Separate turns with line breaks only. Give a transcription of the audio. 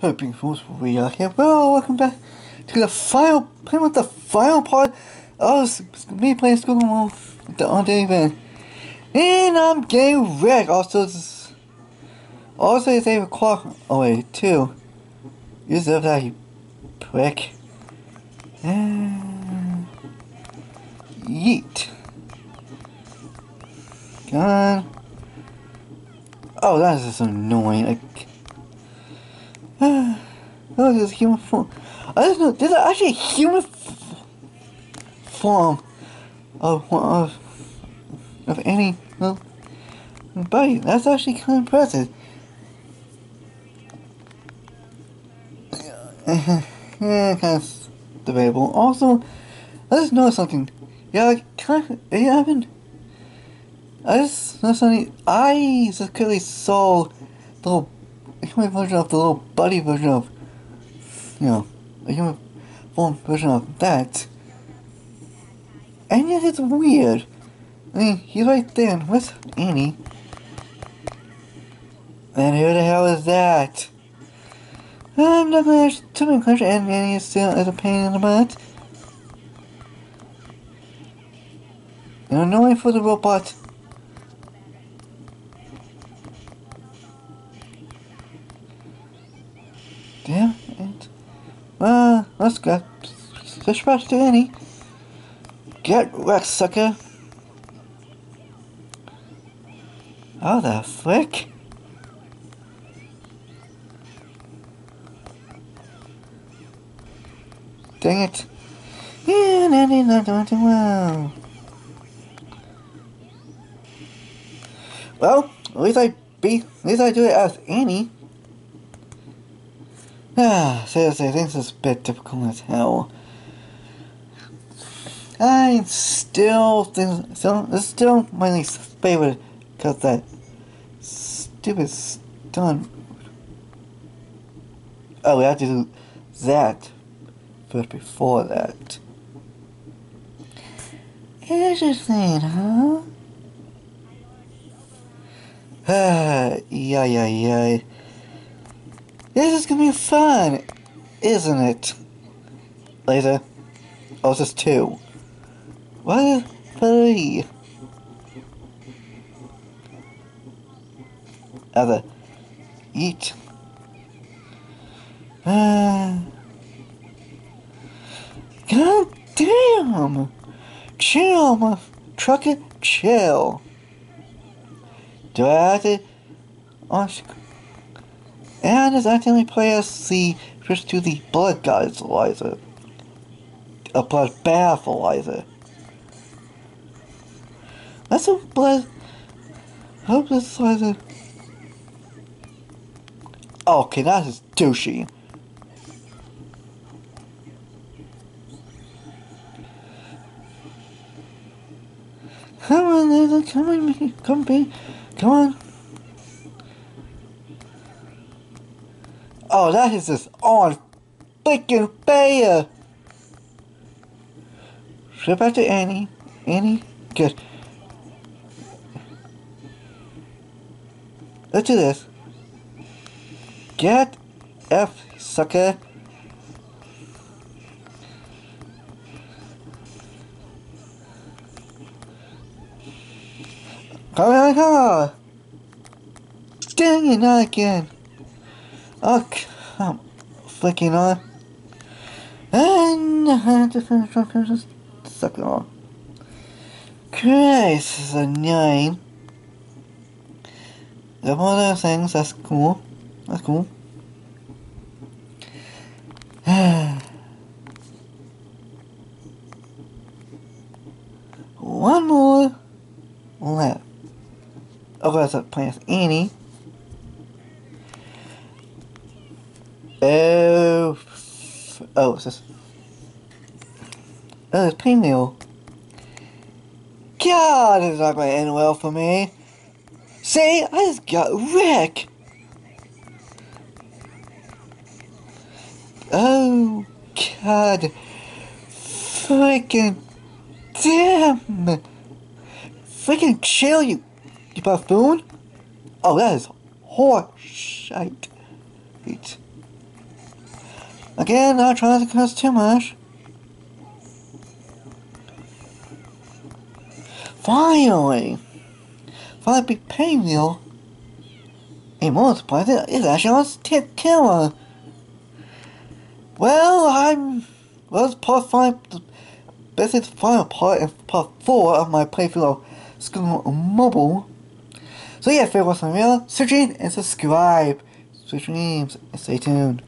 Hoping fools we are here. Well, welcome back to the final, pretty much the final part of me playing School Mall the on day. And I'm getting wrecked. Also, also it's 8 o'clock away, too. You deserve that, you prick. And... Yeet. God. Oh, that is just annoying. Like, oh, this is human form. I don't know. There's actually a human form of of of any well, body. That's actually kind of impressive. yeah, kind of debatable. Also, I just noticed something. Yeah, like, kind of, you haven't I just not something I just clearly saw the little human version of the little buddy version of you know, a human form version of that. And yet it's weird. I mean, he's right there with Annie. And who the hell is that? I'm not gonna ask too many questions, and Annie is still as a pain in the butt. And annoying for the robot. Let's go. Fish back to Annie. Get wrecked, sucker. Oh, the frick? Dang it. Yeah, Annie not doing too well. Well, at least I be at least I do it as Annie. Ah, seriously, this is a bit difficult as hell. I still think, still, it's still my least favorite, because that stupid stun. Oh, we have to do that first before that. Interesting, huh? Ah, yeah, yeah, yeah. This is gonna be fun, isn't it? Later. Oh, it's just two. What? Three. Other. Eat. Uh, God damn! Chill, my trucker, chill. Do I have to... Oh, and is actively play as the first to the blood goddess Eliza. A blood bath Eliza. That's a blood hope this Eliza oh, Okay, that is douchey. Come on, Liza, come on, come be, come on. Oh, that is just on freaking fire. Flip out to Annie. Annie, good. Let's do this. Get F, sucker. Come on, come on. Dang it, not again. Oh, come flicking on. And I had to finish off and just suck it off. Christ, this is annoying. The one of those things, that's cool. That's cool. One more left. Oh, that's a plant Annie. Oh, oh, what's this? Oh, it's pinwheel. God, it's not going to end well for me. See, I just got wrecked. Oh, God. Freaking damn. Freaking chill, you, you buffoon. Oh, that is horse shite. Again, not trying to curse too much. Finally! Finally, big pain wheel. A more surprising is actually on tip killer. Well, I'm. Well, it's part five. This is final part of part four of my playthrough of School Mobile. So yeah, if want some real, search and subscribe. Switch names and stay tuned.